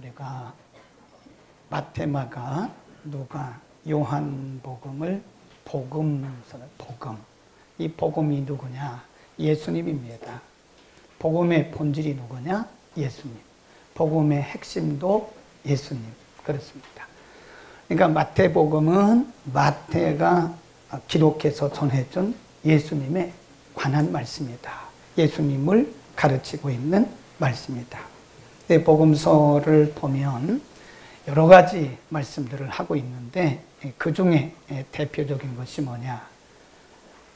우리가 마테마가 누가 요한복음을 복음서는 복음. 이 복음이 누구냐? 예수님입니다. 복음의 본질이 누구냐? 예수님. 복음의 핵심도 예수님. 그렇습니다. 그러니까 마태복음은 마태가 기록해서 전해준 예수님의 관한 말씀이다. 예수님을 가르치고 있는 말씀이다. 복음서를 보면 여러 가지 말씀들을 하고 있는데 그 중에 대표적인 것이 뭐냐?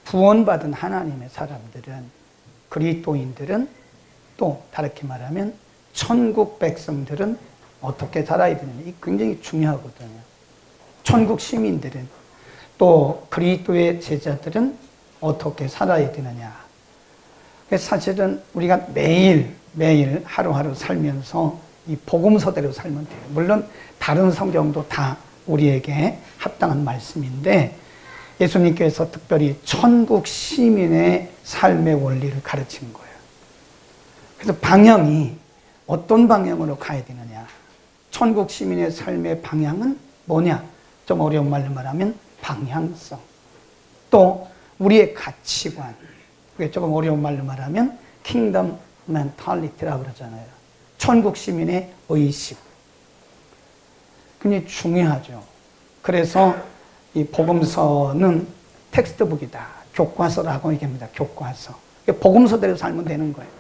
구원받은 하나님의 사람들은 그리스도인들은 또 다르게 말하면 천국 백성들은 어떻게 살아야 되느냐. 이 굉장히 중요하거든요. 천국 시민들은 또 그리스도의 제자들은 어떻게 살아야 되느냐. 사실은 우리가 매일 매일 하루하루 살면서 이 복음서대로 살면 돼요. 물론 다른 성경도 다 우리에게 합당한 말씀인데 예수님께서 특별히 천국 시민의 삶의 원리를 가르친 거예요. 그래서 방향이 어떤 방향으로 가야 되느냐. 천국 시민의 삶의 방향은 뭐냐? 좀 어려운 말로 말하면 방향성. 또 우리의 가치관. 그게 조금 어려운 말로 말하면 kingdom mentality라고 그러잖아요. 천국 시민의 의식. 굉장히 중요하죠. 그래서 이 복음서는 textbook이다. 교과서라고 얘기합니다. 교과서. 복음서대로 살면 되는 거예요.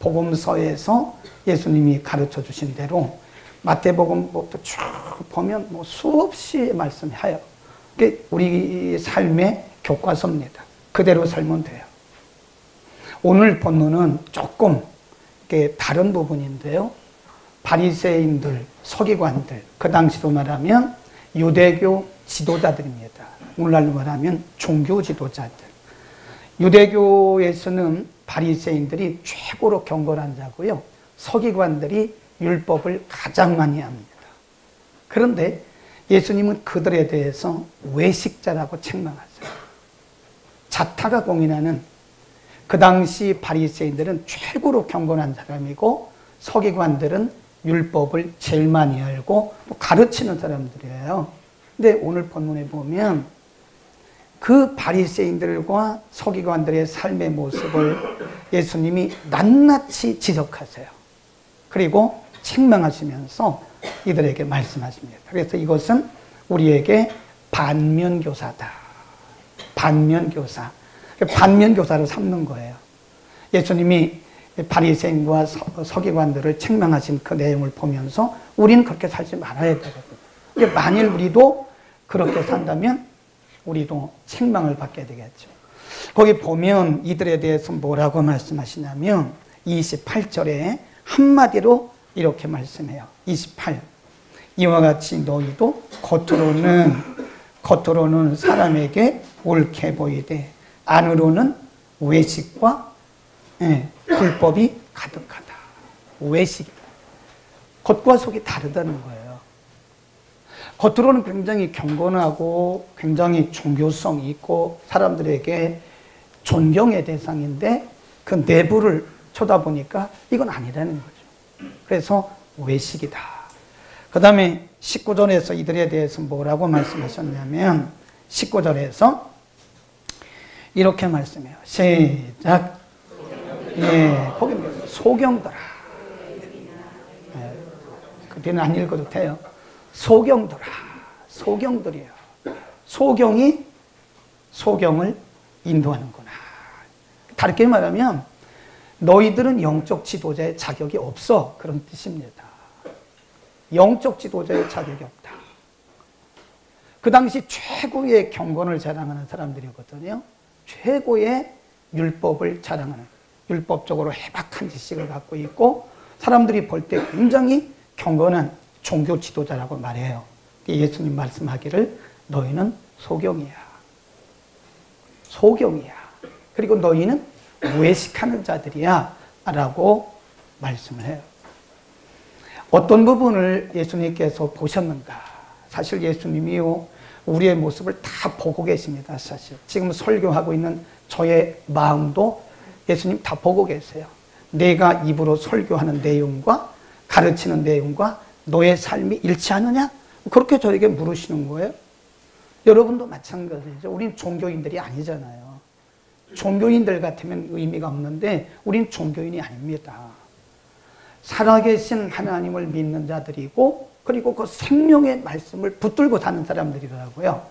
복음서에서 예수님이 가르쳐 주신 대로 마태복음부터 쭉 보면 뭐 수없이. 그게 우리 삶의 교과서입니다. 그대로 살면 돼요. 오늘 본문은 조금 다른 부분인데요. 바리새인들, 서기관들, 그 당시로 말하면 유대교 지도자들입니다. 오늘날로 말하면 종교 지도자들. 유대교에서는 바리새인들이 최고로 경건한 자고요. 서기관들이 율법을 가장 많이 합니다. 그런데 예수님은 그들에 대해서 외식자라고 책망하세요. 자타가 공인하는 그 당시 바리새인들은 최고로 경건한 사람이고 서기관들은 율법을 제일 많이 알고 가르치는 사람들이에요. 근데 오늘 본문에 보면 그 바리새인들과 서기관들의 삶의 모습을 예수님이 낱낱이 지적하세요. 그리고 책망하시면서 이들에게 말씀하십니다. 그래서 이것은 우리에게 반면교사다. 반면교사. 반면 교사를 삼는 거예요. 예수님이 바리새인과 서기관들을 책망하신 그 내용을 보면서 우리는 그렇게 살지 말아야 되거든요. 만일 우리도 그렇게 산다면 우리도 책망을 받게 되겠죠. 거기 보면 이들에 대해서 뭐라고 말씀하시냐면 28절에 한마디로 이렇게 말씀해요. 28. 이와 같이 너희도 겉으로는 겉으로는 사람에게 옳게 보이되 안으로는 외식과 예, 불법이 가득하다. 외식이다. 겉과 속이 다르다는 거예요. 겉으로는 굉장히 경건하고 굉장히 종교성이 있고 사람들에게 존경의 대상인데 그 내부를 쳐다보니까 이건 아니라는 거죠. 그래서 외식이다. 그 다음에 19절에서 이들에 대해서 뭐라고 말씀하셨냐면 19절에서 이렇게 말씀해요. 시작. 예, 거기 소경들아. 예, 그 뒤는 안 읽어도 돼요. 소경들아. 소경들이에요. 소경이 소경을 인도하는구나. 다르게 말하면 너희들은 영적 지도자의 자격이 없어. 그런 뜻입니다. 영적 지도자의 자격이 없다. 그 당시 최고의 경건을 자랑하는 사람들이거든요. 최고의 율법을 자랑하는 율법적으로 해박한 지식을 갖고 있고 사람들이 볼 때 굉장히 경건한 종교 지도자라고 말해요. 예수님 말씀하기를 너희는 소경이야. 소경이야. 그리고 너희는 외식하는 자들이야. 라고 말씀을 해요. 어떤 부분을 예수님께서 보셨는가? 사실 예수님이요, 우리의 모습을 다 보고 계십니다, 사실. 지금 설교하고 있는 저의 마음도 예수님 다 보고 계세요. 내가 입으로 설교하는 내용과 가르치는 내용과 너의 삶이 일치하느냐? 그렇게 저에게 물으시는 거예요. 여러분도 마찬가지죠. 우린 종교인들이 아니잖아요. 종교인들 같으면 의미가 없는데 우린 종교인이 아닙니다. 살아계신 하나님을 믿는 자들이고 그리고 그 생명의 말씀을 붙들고 사는 사람들이더라고요.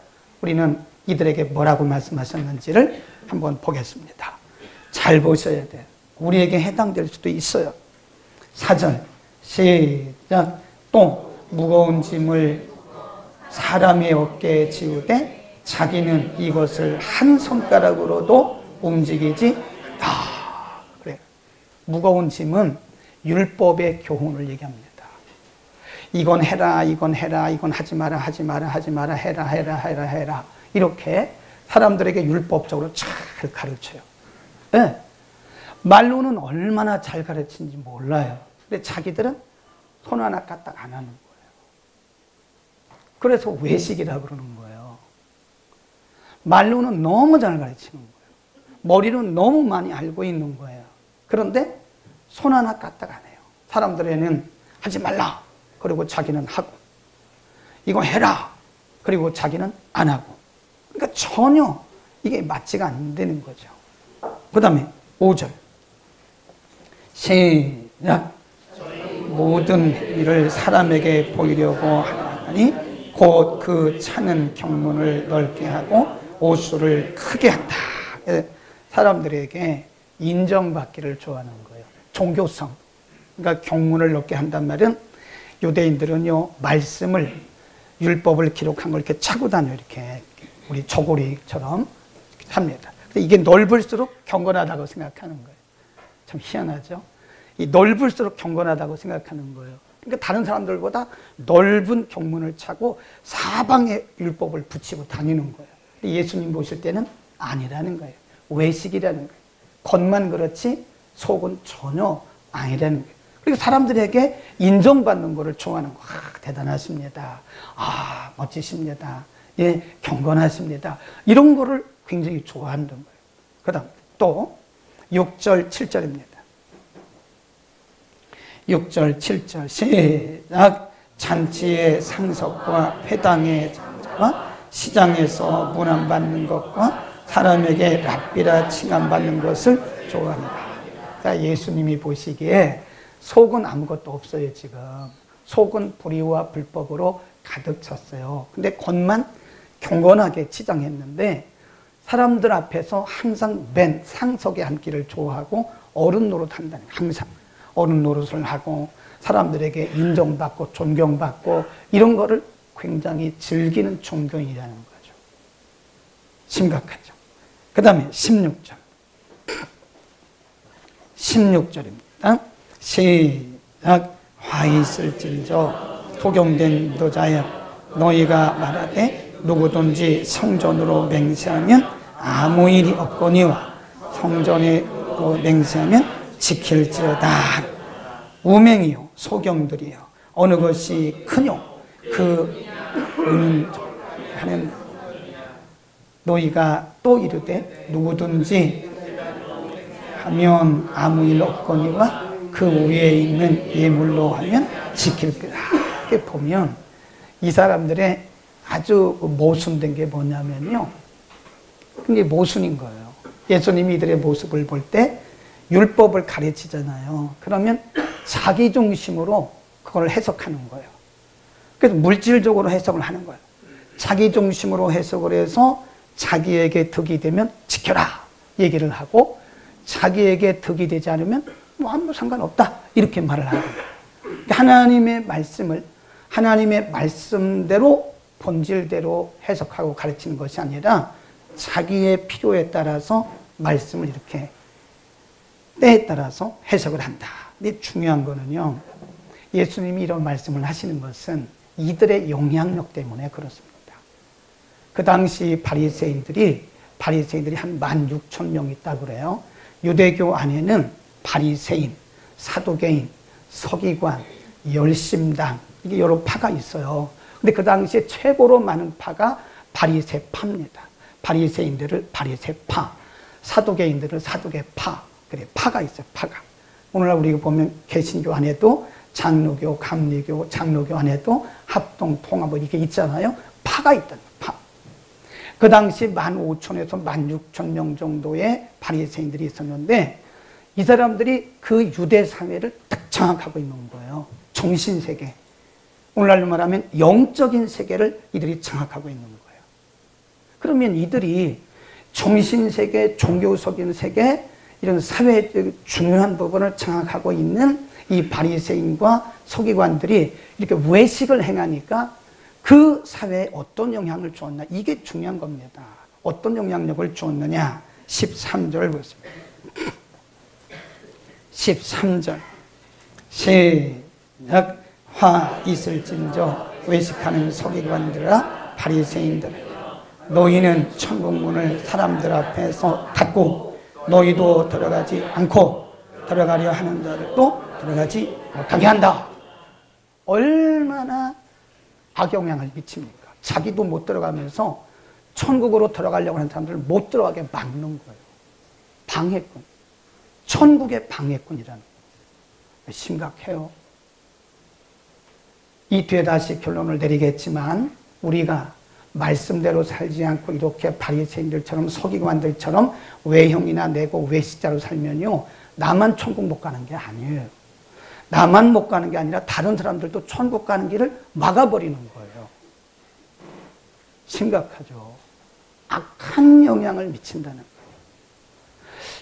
우리는 이들에게 뭐라고 말씀하셨는지를 한번 보겠습니다. 잘 보셔야 돼요. 우리에게 해당될 수도 있어요. 사절 시작 또 무거운 짐을 사람의 어깨에 지우되 자기는 이것을 한 손가락으로도 움직이지 다 그래 무거운 짐은 율법의 교훈을 얘기합니다. 이건 해라, 이건 해라, 이건 하지 마라, 하지 마라, 하지 마라, 해라, 해라, 해라, 해라. 이렇게 사람들에게 율법적으로 잘 가르쳐요. 네. 말로는 얼마나 잘 가르치는지 몰라요. 근데 자기들은 손 하나 까딱 안 하는 거예요. 그래서 외식이라 그러는 거예요. 말로는 너무 잘 가르치는 거예요. 머리는 너무 많이 알고 있는 거예요. 그런데 손 하나 까딱 안 해요. 사람들에는 하지 말라. 그리고 자기는 하고. 이거 해라. 그리고 자기는 안 하고. 그러니까 전혀 이게 맞지가 안 되는 거죠. 그 다음에 5절. 시작. 모든 일을 사람에게 보이려고 하니 곧 그 차는 경문을 넓게 하고 오수를 크게 한다. 사람들에게 인정받기를 좋아하는 거예요. 종교성. 그러니까 경문을 넓게 한단 말은 유대인들은요, 말씀을, 율법을 기록한 걸 이렇게 차고 다녀, 이렇게. 우리 저고리처럼 합니다. 이게 넓을수록 경건하다고 생각하는 거예요. 참 희한하죠? 이 넓을수록 경건하다고 생각하는 거예요. 그러니까 다른 사람들보다 넓은 경문을 차고 사방에 율법을 붙이고 다니는 거예요. 예수님 보실 때는 아니라는 거예요. 외식이라는 거예요. 겉만 그렇지 속은 전혀 아니라는 거예요. 그리고 사람들에게 인정받는 것을 좋아하는 거. 아, 대단하십니다. 아, 멋지십니다. 예, 경건하십니다. 이런 거를 굉장히 좋아한는 거예요. 그 다음 또 6절, 7절입니다. 6절, 7절 시작 잔치의 상석과 회당의 장자와 시장에서 문안받는 것과 사람에게 랍비라 칭함받는 것을 좋아합니다. 그러니까 예수님이 보시기에 속은 아무것도 없어요, 지금. 속은 불의와 불법으로 가득 찼어요. 근데 겉만 경건하게 치장했는데 사람들 앞에서 항상 맨 상석에 앉기를 좋아하고 어른 노릇 한다는 항상. 어른 노릇을 하고 사람들에게 인정받고 존경받고 이런 거를 굉장히 즐기는 종교인이라는 거죠. 심각하죠. 그 다음에 16절. 16절입니다. 시작. 화 있을진저 토경된 노자여 너희가 말하되 누구든지 성전으로 맹세하면 아무 일이 없거니와 성전으로 맹세하면 지킬지어다. 우맹이요, 소경들이요. 어느 것이 크뇨? 그 은, 하는 너희가 또 이르되 누구든지 하면 아무 일 없거니와 그 위에 있는 예물로 하면 지킬 거다. 이렇게 보면 이 사람들의 아주 모순된 게 뭐냐면요. 그게 모순인 거예요. 예수님이 이들의 모습을 볼 때 율법을 가르치잖아요. 그러면 자기 중심으로 그걸 해석하는 거예요. 그래서 물질적으로 해석을 하는 거예요. 자기 중심으로 해석을 해서 자기에게 득이 되면 지켜라 얘기를 하고 자기에게 득이 되지 않으면 뭐 아무 상관없다 이렇게 말을 하고 하나님의 말씀을 하나님의 말씀대로 본질대로 해석하고 가르치는 것이 아니라 자기의 필요에 따라서 말씀을 이렇게 때에 따라서 해석을 한다. 근데 중요한 거는요. 예수님이 이런 말씀을 하시는 것은 이들의 영향력 때문에 그렇습니다. 그 당시 바리새인들이 바리새인들이 한 16,000명 있다 그래요. 유대교 안에는 바리새인, 사도개인, 서기관, 열심당 이게 여러 파가 있어요. 근데 그 당시에 최고로 많은 파가 바리새파입니다. 바리새인들을 바리새파, 사도개인들을 사도개파, 그래 파가 있어요. 파가. 오늘날 우리가 보면 개신교 안에도 장로교, 감리교, 장로교 안에도 합동, 통합 이렇게 있잖아요. 파가 있다는 파. 그 당시 15,000에서 16,000명 정도의 바리새인들이 있었는데 이 사람들이 그 유대 사회를 딱 장악하고 있는 거예요. 정신 세계. 오늘날로 말하면 영적인 세계를 이들이 장악하고 있는 거예요. 그러면 이들이 정신 세계, 종교적인 세계, 이런 사회적 중요한 부분을 장악하고 있는 이 바리새인과 서기관들이 이렇게 외식을 행하니까 그 사회에 어떤 영향을 주었나 이게 중요한 겁니다. 어떤 영향력을 주었느냐 13절 보겠습니다. 13절 시작 화 있을진저 외식하는 서기관들아 바리새인들 너희는 천국문을 사람들 앞에서 닫고 너희도 들어가지 않고 들어가려 하는 자들도 들어가지 못하게 한다. 얼마나 악영향을 미칩니까? 자기도 못 들어가면서 천국으로 들어가려고 하는 사람들을 못 들어가게 막는 거예요. 방해꾼. 천국의 방해꾼이라는. 심각해요. 이 뒤에 다시 결론을 내리겠지만 우리가 말씀대로 살지 않고 이렇게 바리새인들처럼 서기관들처럼 외형이나 내고 외식자로 살면요 나만 천국 못 가는 게 아니에요. 나만 못 가는 게 아니라 다른 사람들도 천국 가는 길을 막아버리는 거예요. 심각하죠. 악한 영향을 미친다는 거예요.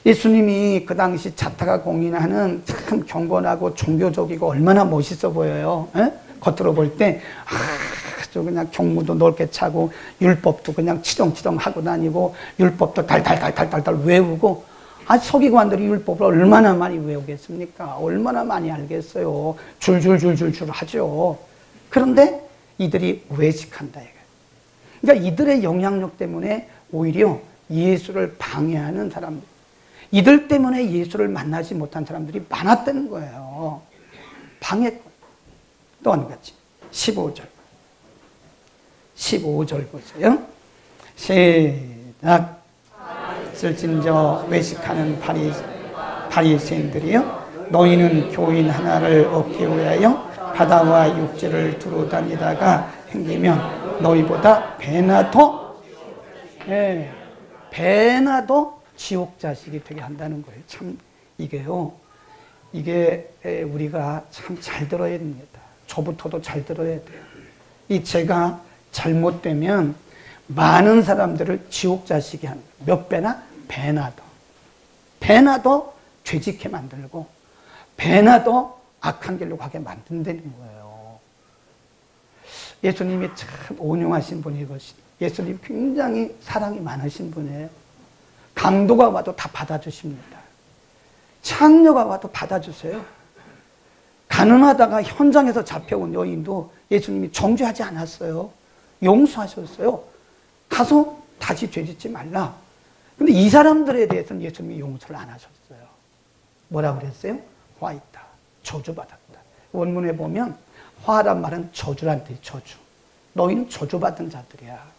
예수님이 그 당시 자타가 공인하는 참 경건하고 종교적이고 얼마나 멋있어 보여요. 에? 겉으로 볼 때, 아, 그냥 경무도 넓게 차고, 율법도 그냥 치렁치렁 하고 다니고, 율법도 달달달달달달 외우고, 아, 서기관들이 율법을 얼마나 많이 외우겠습니까? 얼마나 많이 알겠어요. 줄줄줄줄줄 하죠. 그런데 이들이 외식한다. 그러니까 이들의 영향력 때문에 오히려 예수를 방해하는 사람들, 이들 때문에 예수를 만나지 못한 사람들이 많았다는 거예요. 방해꾼. 또한 가지. 15절. 15절 보세요. 시작. 쓸진저 외식하는 바리, 바리새인들이요 너희는 교인 하나를 얻기 위하여 바다와 육지를 두루 다니다가 행기면 너희보다 배나 더 예, 배나 더 지옥 자식이 되게 한다는 거예요. 참 이게요. 이게 우리가 참 잘 들어야 됩니다. 저부터도 잘 들어야 돼요. 이 제가 잘못되면 많은 사람들을 지옥 자식이 한몇 배나 배나 더 배나 더 죄짓게 만들고 배나 더 악한 길로 가게 만든다는 거예요. 예수님이 참 온용하신 분이것이 예수님 굉장히 사랑이 많으신 분이에요. 강도가 와도 다 받아주십니다. 창녀가 와도 받아주세요. 가난하다가 현장에서 잡혀온 여인도 예수님이 정죄하지 않았어요. 용서하셨어요. 가서 다시 죄 짓지 말라. 근데 이 사람들에 대해서는 예수님이 용서를 안 하셨어요. 뭐라 그랬어요? 화 있다. 저주받았다. 원문에 보면 화란 말은 저주란 뜻 저주. 너희는 저주받은 자들이야.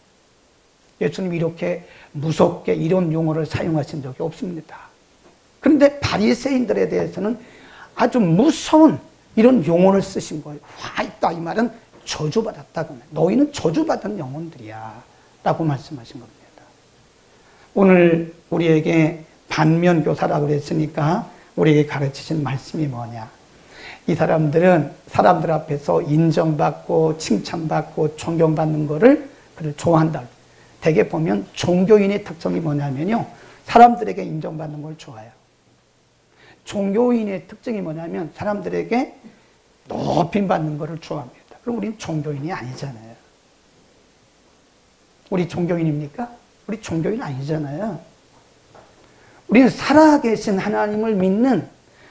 예수님 이렇게 무섭게 이런 용어를 사용하신 적이 없습니다. 그런데 바리새인들에 대해서는 아주 무서운 이런 용어를 쓰신 거예요. 화 있다 이 말은 저주받았다. 너희는 저주받은 영혼들이야. 라고 말씀하신 겁니다. 오늘 우리에게 반면 교사라고 그랬으니까 우리에게 가르치신 말씀이 뭐냐. 이 사람들은 사람들 앞에서 인정받고 칭찬받고 존경받는 거를 그를 좋아한다. 대개 보면 종교인의 특성이 뭐냐면요. 사람들에게 인정받는 걸 좋아해요. 종교인의 특징이 뭐냐면 사람들에게 높임 받는 것을 좋아합니다. 그럼 우리는 종교인이 아니잖아요. 우리 종교인입니까? 우리 종교인 아니잖아요. 우리는 살아계신 하나님을 믿는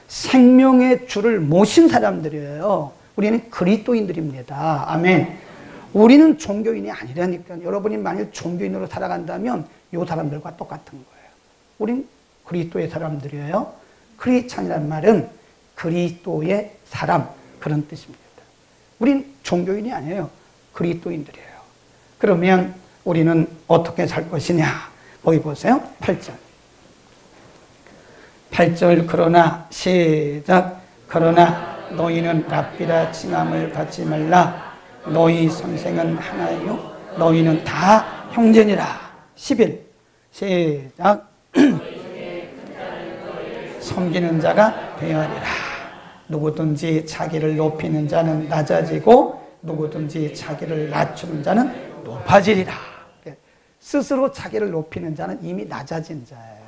생명의 주를 모신 사람들이에요. 우리는 그리스도인들입니다. 아멘. 우리는 종교인이 아니라니까. 여러분이 만일 종교인으로 살아간다면 이 사람들과 똑같은 거예요. 우린 그리스도의 사람들이에요. 크리스찬이란 말은 그리스도의 사람 그런 뜻입니다. 우린 종교인이 아니에요. 그리스도인들이에요. 그러면 우리는 어떻게 살 것이냐? 거기 보세요. 8절. 8절 그러나 시작 그러나 너희는 랍비라 칭함을 받지 말라. 너희 선생은 하나요. 너희는 다 형제니라. 11. 시작. 섬기는 자가 되어리라. 누구든지 자기를 높이는 자는 낮아지고 누구든지 자기를 낮추는 자는 높아지리라. 스스로 자기를 높이는 자는 이미 낮아진 자예요.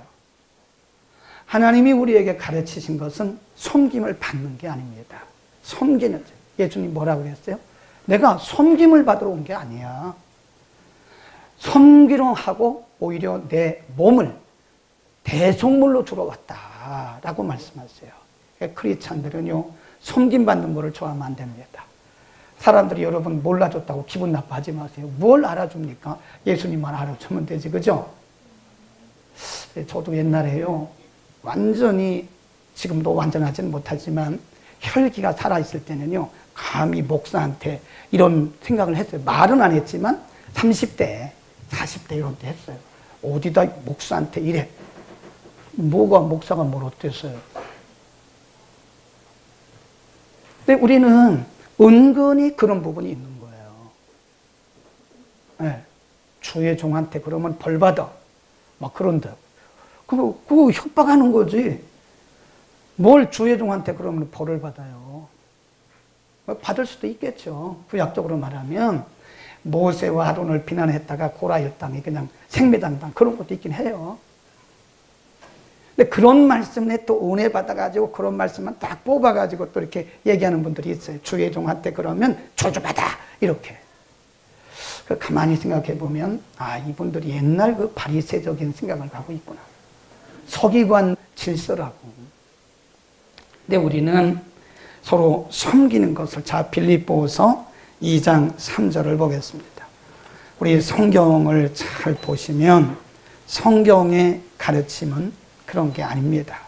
하나님이 우리에게 가르치신 것은 섬김을 받는 게 아닙니다. 섬기는 자. 예수님 뭐라고 그랬어요? 내가 섬김을 받으러 온 게 아니야. 섬기러 하고 오히려 내 몸을 대속물로 주러 왔다라고 말씀하세요. 크리스찬들은요 섬김 받는 것을 좋아하면 안 됩니다. 사람들이 여러분 몰라줬다고 기분 나빠하지 마세요. 뭘 알아줍니까? 예수님만 알아주면 되지, 그죠? 네, 저도 옛날에요 완전히 지금도 완전하지는 못하지만 혈기가 살아있을 때는요 감히 목사한테 이런 생각을 했어요. 말은 안 했지만 30대, 40대 이런 때 했어요. 어디다 목사한테 이래. 뭐가 목사가 뭘 어땠어요? 근데 우리는 은근히 그런 부분이 있는 거예요. 네. 주의 종한테 그러면 벌 받아. 막 그런다. 그거, 그거 협박하는 거지. 뭘 주의 종한테 그러면 벌을 받아요. 받을 수도 있겠죠. 구약적으로 말하면 모세와 아론을 비난했다가 고라일 땅에 그냥 생매당당 그런 것도 있긴 해요. 근데 그런 말씀에 또 은혜 받아가지고 그런 말씀만 딱 뽑아가지고 또 이렇게 얘기하는 분들이 있어요. 주의 종한테 그러면 저주받아 이렇게. 그 가만히 생각해 보면 아 이분들이 옛날 그 바리새적인 생각을 갖고 있구나. 서기관 질서라고. 근데 우리는 서로 섬기는 것을 자 빌립보서 2장 3절을 보겠습니다. 우리 성경을 잘 보시면 성경의 가르침은 그런 게 아닙니다.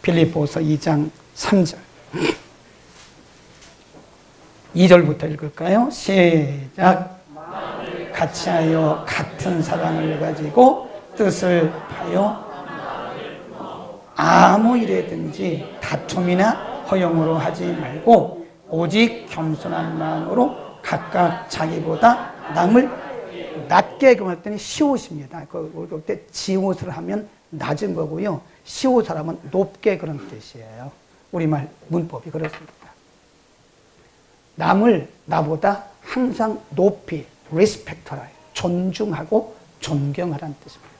빌립보서 2장 3절. 2절부터 읽을까요? 시작. 같이 하여 같은 사랑을 가지고 뜻을 하여 아무 일에든지 다툼이나 허용으로 하지 말고 오직 겸손한 마음으로 각각 자기보다 남을 낮게 그랬더니 시옷입니다. 그때 지옷을 하면 낮은 거고요. 시옷 사람은 높게 그런 뜻이에요. 우리말 문법이 그렇습니다. 남을 나보다 항상 높이 respect라 존중하고 존경하라는 뜻입니다.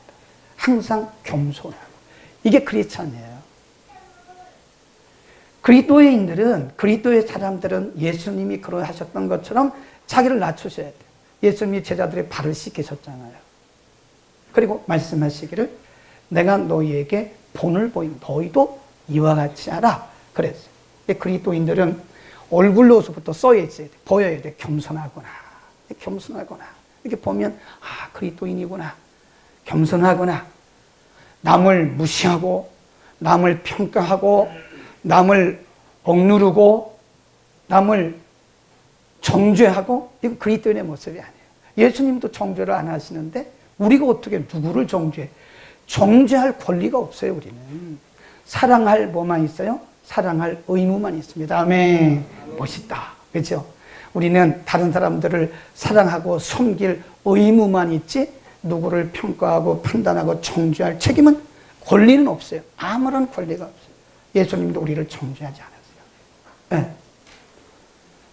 항상 겸손하고 이게 크리스찬이에요. 그리스도인들은 그리스도의 사람들은 예수님이 그러하셨던 것처럼 자기를 낮추셔야 돼요. 예수님이 제자들의 발을 씻기셨잖아요. 그리고 말씀하시기를 내가 너희에게 본을 보인 너희도 이와 같이 하라 그랬어요. 그리스도인들은 얼굴로서부터 써야 돼, 보여야 돼. 겸손하구나, 겸손하구나. 이렇게 보면 아 그리스도인이구나, 겸손하구나. 남을 무시하고 남을 평가하고 남을 억누르고 남을 정죄하고 이거 그리스도인의 모습이 아니에요. 예수님도 정죄를 안 하시는데 우리가 어떻게 누구를 정죄? 정죄할 권리가 없어요, 우리는. 사랑할 뭐만 있어요? 사랑할 의무만 있습니다. 아멘. 멋있다. 그렇죠? 우리는 다른 사람들을 사랑하고 섬길 의무만 있지 누구를 평가하고 판단하고 정죄할 책임은 권리는 없어요. 아무런 권리가 없어요. 예수님도 우리를 정죄하지 않았어요. 네.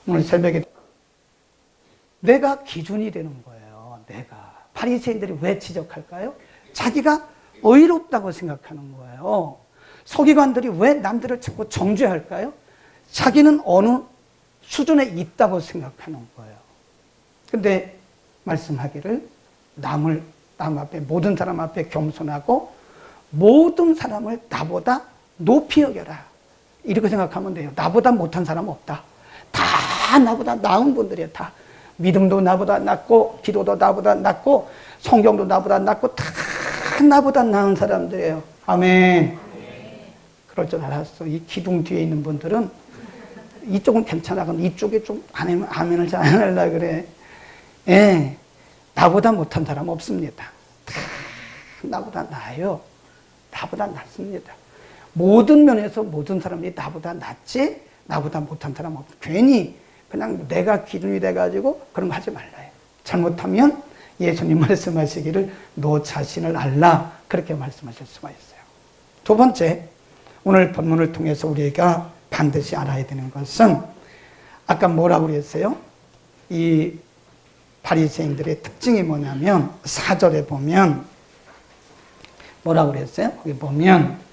오늘 새벽에 내가 기준이 되는 거예요. 내가 바리새인들이 왜 지적할까요? 자기가 의롭다고 생각하는 거예요. 서기관들이 왜 남들을 자꾸 정죄할까요? 자기는 어느 수준에 있다고 생각하는 거예요. 근데 말씀하기를 남을 남 앞에 모든 사람 앞에 겸손하고 모든 사람을 나보다 높이 여겨라. 이렇게 생각하면 돼요. 나보다 못한 사람 없다. 다 나보다 나은 분들이에요. 다 믿음도 나보다 낫고 기도도 나보다 낫고 성경도 나보다 낫고 다 나보다 나은 사람들이에요. 아멘. 그럴 줄 알았어. 이 기둥 뒤에 있는 분들은 이쪽은 괜찮아. 그럼 이쪽에 좀 아멘, 아멘을 잘 안 하려 그래. 예. 나보다 못한 사람 없습니다. 다 나보다 나아요. 나보다 낫습니다. 모든 면에서 모든 사람이 나보다 낫지 나보다 못한 사람 없고 괜히 그냥 내가 기준이 돼가지고 그런 거 하지 말라요. 잘못하면 예수님 말씀하시기를 너 자신을 알라 그렇게 말씀하실 수가 있어요. 두 번째 오늘 본문을 통해서 우리가 반드시 알아야 되는 것은 아까 뭐라고 그랬어요? 이 바리새인들의 특징이 뭐냐면 사절에 보면 뭐라고 그랬어요? 거기 보면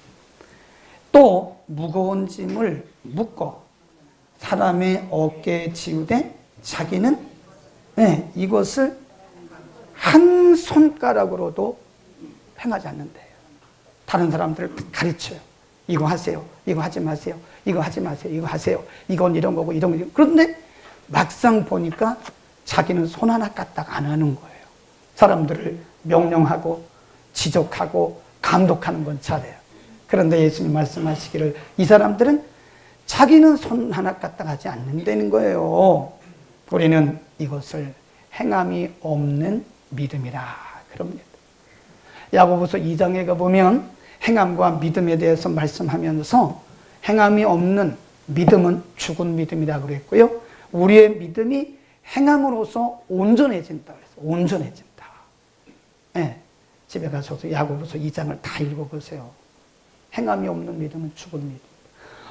또 무거운 짐을 묶고 사람의 어깨에 지우되 자기는 네, 이것을 한 손가락으로도 행하지 않는데요. 다른 사람들을 가르쳐요. 이거 하세요. 이거 하지 마세요. 이거 하지 마세요. 이거 하세요. 이건 이런 거고 이런 거. 그런데 막상 보니까 자기는 손 하나 까딱 안 하는 거예요. 사람들을 명령하고 지적하고 감독하는 건 잘해요. 그런데 예수님 말씀하시기를 이 사람들은 자기는 손 하나 까딱 하지 않는다는 거예요. 우리는 이것을 행함이 없는 믿음이라 그럽니다. 야고보서 2장에 가보면 행함과 믿음에 대해서 말씀하면서 행함이 없는 믿음은 죽은 믿음이라 그랬고요. 우리의 믿음이 행함으로써 온전해진다 그래서 온전해진다. 네. 집에 가셔서 야고보서 2장을 다 읽어보세요. 행함이 없는 믿음은 죽은 믿음.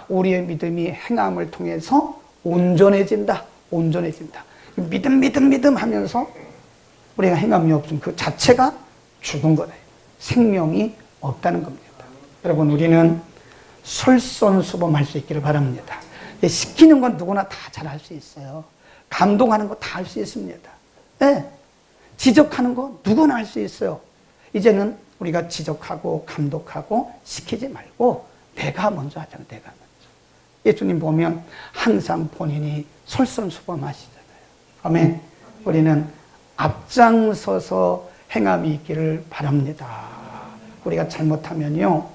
우리의 믿음이 행함을 통해서 온전해진다. 온전해진다. 믿음, 믿음, 믿음 하면서 우리가 행함이 없으면 그 자체가 죽은 거다. 생명이 없다는 겁니다. 여러분, 우리는 솔선수범할 수 있기를 바랍니다. 시키는 건 누구나 다 잘 할 수 있어요. 감동하는 거 다 할 수 있습니다. 네. 지적하는 거 누구나 할 수 있어요. 이제는 우리가 지적하고 감독하고 시키지 말고 내가 먼저 하자 내가 먼저. 예수님 보면 항상 본인이 솔선수범하시잖아요. 아멘. 우리는 앞장서서 행함이 있기를 바랍니다. 우리가 잘못하면요.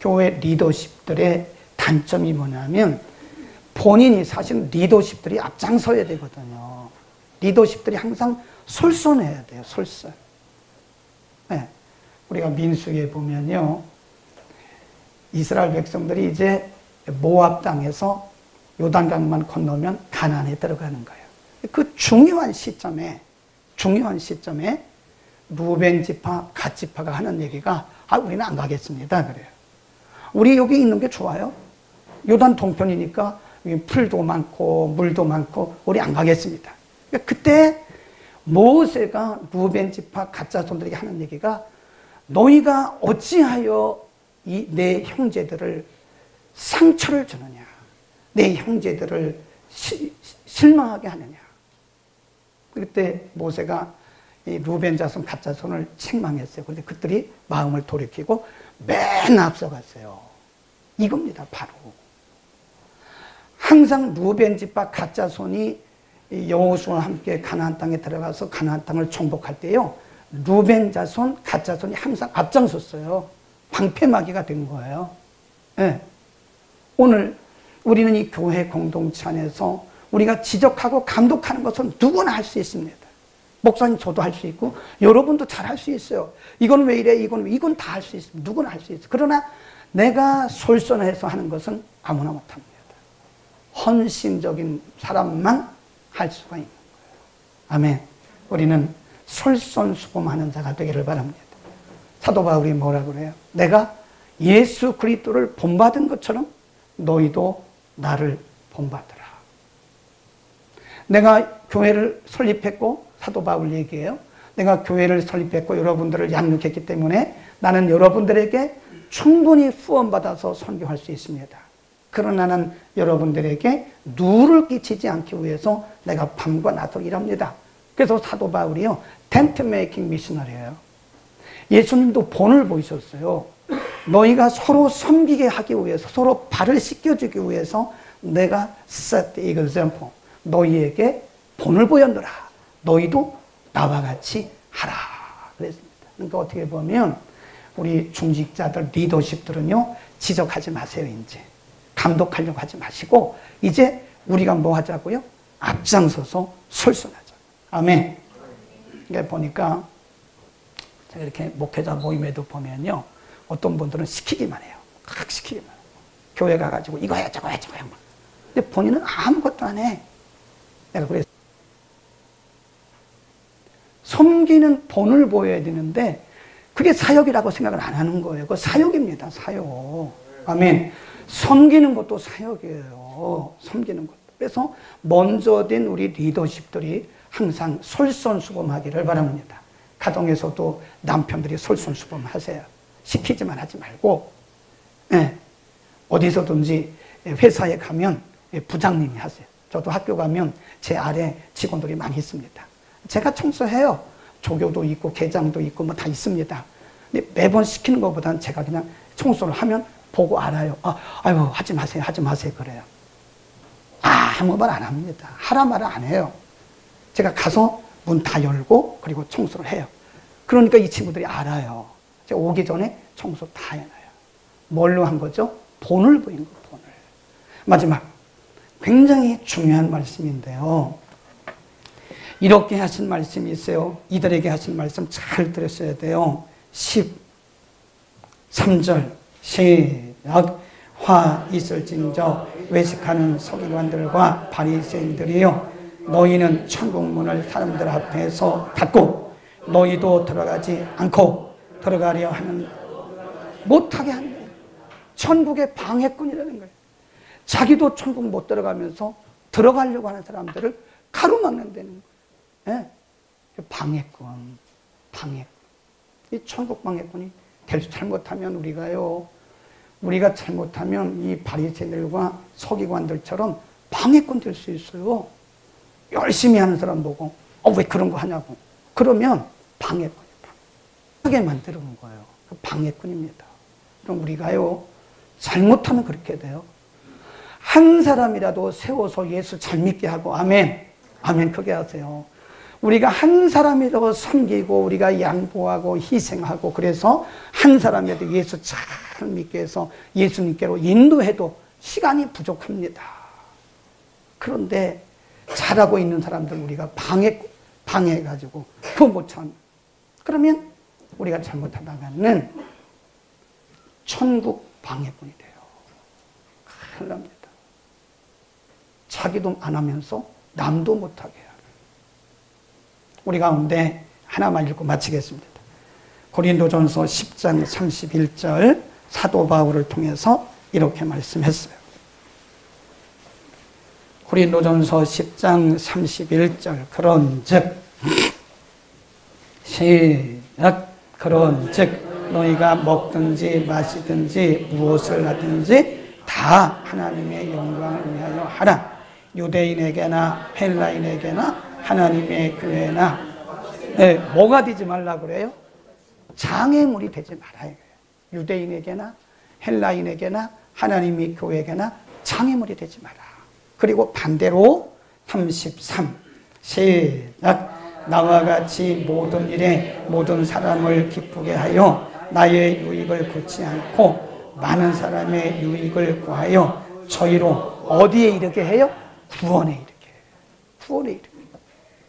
교회 리더십들의 단점이 뭐냐면 본인이 사실 리더십들이 앞장서야 되거든요. 리더십들이 항상 솔선해야 돼요. 솔선. 네. 우리가 민수기에 보면요. 이스라엘 백성들이 이제 모압 땅에서 요단강만 건너면 가나안에 들어가는 거예요. 그 중요한 시점에 중요한 시점에 루벤 지파, 갓 지파가 하는 얘기가 아 우리는 안 가겠습니다 그래요. 우리 여기 있는 게 좋아요. 요단 동편이니까 풀도 많고 물도 많고 우리 안 가겠습니다. 그때 모세가 루벤 지파 가짜 손들에게 하는 얘기가 너희가 어찌하여 이 내 형제들을 상처를 주느냐, 내 형제들을 시, 실망하게 하느냐. 그때 모세가 루벤 자손, 갓 자손을 책망했어요. 그런데 그들이 마음을 돌이키고 맨 앞서갔어요. 이겁니다, 바로. 항상 루벤 집과 갓 자손이 여호수와 함께 가나안 땅에 들어가서 가나안 땅을 정복할 때요. 루벤 자손, 갓 자손이 항상 앞장섰어요. 방패막이가 된 거예요. 네. 오늘 우리는 이 교회 공동체 안에서 우리가 지적하고 감독하는 것은 누구나 할 수 있습니다. 목사님 저도 할 수 있고 여러분도 잘 할 수 있어요. 이건 왜 이래? 이건 왜? 이건 다 할 수 있습니다. 누구나 할 수 있어요. 그러나 내가 솔선해서 하는 것은 아무나 못합니다. 헌신적인 사람만 할 수가 있는 거예요. 아멘. 우리는 솔선수범하는 자가 되기를 바랍니다. 사도 바울이 뭐라 그래요? 내가 예수 그리스도를 본받은 것처럼 너희도 나를 본받으라. 내가 교회를 설립했고 사도 바울 얘기예요. 내가 교회를 설립했고 여러분들을 양육했기 때문에 나는 여러분들에게 충분히 후원받아서 선교할 수 있습니다. 그러나 는 여러분들에게 누를 끼치지 않기 위해서 내가 밤과 낮으로 일합니다. 그래서 사도 바울이요. 텐트 메이킹 미셔널이에요. 예수님도 본을 보이셨어요. 너희가 서로 섬기게 하기 위해서 서로 발을 씻겨주기 위해서 내가 set the example 너희에게 본을 보였노라. 너희도 나와 같이 하라. 그랬습니다. 그러니까 어떻게 보면 우리 중직자들 리더십들은요 지적하지 마세요 이제 감독하려고 하지 마시고 이제 우리가 뭐 하자고요? 앞장서서 솔선하자. 아멘. 그러니까 보니까 제가 이렇게 목회자 모임에도 보면요. 어떤 분들은 시키기만 해요. 막 시키기만. 교회 가가지고 이거 해, 저거 해, 저거 해. 근데 본인은 아무것도 안 해. 내가 그랬어. 섬기는 본을 보여야 되는데 그게 사역이라고 생각을 안 하는 거예요. 그 사역입니다. 사역. 아멘. 섬기는 것도 사역이에요. 섬기는 것. 그래서 먼저 된 우리 리더십들이 항상 솔선수범하기를 바랍니다. 가정에서도 남편들이 솔선수범하세요. 시키지만 하지 말고 네. 어디서든지 회사에 가면 부장님이 하세요. 저도 학교 가면 제 아래 직원들이 많이 있습니다. 제가 청소해요. 조교도 있고 계장도 있고 뭐 다 있습니다. 근데 매번 시키는 것보다는 제가 그냥 청소를 하면 보고 알아요. 아, 아유 하지 마세요, 하지 마세요 그래요. 아무 말 안 합니다. 하라 말을 안 해요. 제가 가서 문 다 열고 그리고 청소를 해요. 그러니까 이 친구들이 알아요. 제가 오기 전에 청소 다 해놔요. 뭘로 한 거죠? 본을 보인 거, 본을. 마지막. 굉장히 중요한 말씀인데요. 이렇게 하신 말씀이 있어요. 이들에게 하신 말씀 잘 들었어야 돼요. 13절 시작 화 있을진저 외식하는 서기관들과 바리새인들이요 너희는 천국문을 사람들 앞에서 닫고 너희도 들어가지 않고 들어가려 하는 못하게 한다. 천국의 방해꾼이라는 거예요. 자기도 천국 못 들어가면서 들어가려고 하는 사람들을 가로막는다는 거예요. 네? 방해꾼, 방해. 이 천국 방해꾼이 될 잘못하면 우리가요. 우리가 잘못하면 이 바리새들과 서기관들처럼 방해꾼 될 수 있어요. 열심히 하는 사람 보고 어, 왜 그런 거 하냐고. 그러면 방해꾼이 하게 만드는 거예요. 그 방해꾼입니다. 그럼 우리가요. 잘못하면 그렇게 돼요. 한 사람이라도 세워서 예수 잘 믿게 하고 아멘. 아멘 크게 하세요. 우리가 한 사람이라도 섬기고 우리가 양보하고 희생하고 그래서 한 사람이라도 예수 잘 믿게 해서 예수님께로 인도해도 시간이 부족합니다. 그런데 잘하고 있는 사람들 우리가 방해, 방해해가지고 참. 그러면 우리가 잘못하다가는 천국 방해꾼이 돼요. 큰일 납니다. 자기도 안 하면서 남도 못하게 해요. 우리 가운데 하나만 읽고 마치겠습니다. 고린도전서 10장 31절 사도 바울을 통해서 이렇게 말씀했어요. 고린도전서 10장 31절 그런즉 시작 그런즉 너희가 먹든지 마시든지 무엇을 하든지 다 하나님의 영광을 위하여 하라 유대인에게나 헬라인에게나 하나님의 교회나 네, 뭐가 되지 말라 그래요? 장애물이 되지 말아야 해요. 유대인에게나 헬라인에게나 하나님의 교회에게나 장애물이 되지 마라. 그리고 반대로 33 시작. 나와 같이 모든 일에 모든 사람을 기쁘게 하여 나의 유익을 굽지 않고 많은 사람의 유익을 구하여 저희로 어디에 이르게 해요? 구원에 이르게. 구원에 이르게.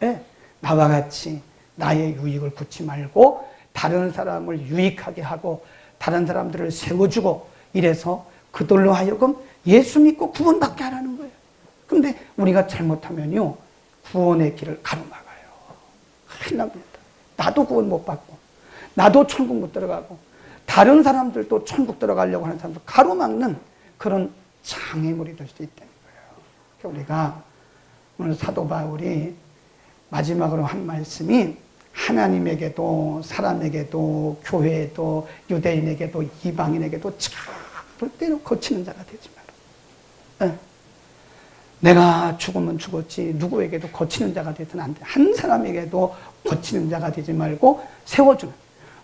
네, 나와 같이 나의 유익을 굳지 말고 다른 사람을 유익하게 하고 다른 사람들을 세워주고 이래서 그들로 하여금 예수 믿고 구원받게 하라는 거예요. 근데 우리가 잘못하면요 구원의 길을 가로막아요. 큰일 납니다. 나도 구원 못 받고 나도 천국 못 들어가고 다른 사람들도 천국 들어가려고 하는 사람들 가로막는 그런 장애물이 될수 있다는 거예요. 우리가 오늘 사도 바울이 마지막으로 한 말씀이 하나님에게도 사람에게도 교회에도 유대인에게도 이방인에게도 절대로 거치는 자가 되지 마라. 네. 내가 죽으면 죽었지 누구에게도 거치는 자가 되서는 안 돼. 한 사람에게도 거치는 자가 되지 말고 세워주는.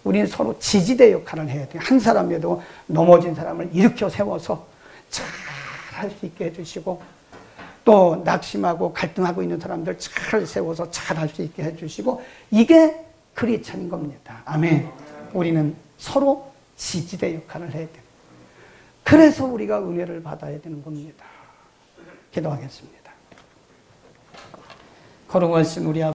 우리는 서로 지지대 역할을 해야 돼. 한 사람에도 넘어진 사람을 일으켜 세워서 잘 할 수 있게 해주시고 또 낙심하고 갈등하고 있는 사람들 잘 세워서 잘 할 수 있게 해주시고 이게 크리스찬인 겁니다. 아멘. 우리는 서로 지지대 역할을 해야 돼. 그래서 우리가 은혜를 받아야 되는 겁니다. 기도하겠습니다. 거룩하신 우리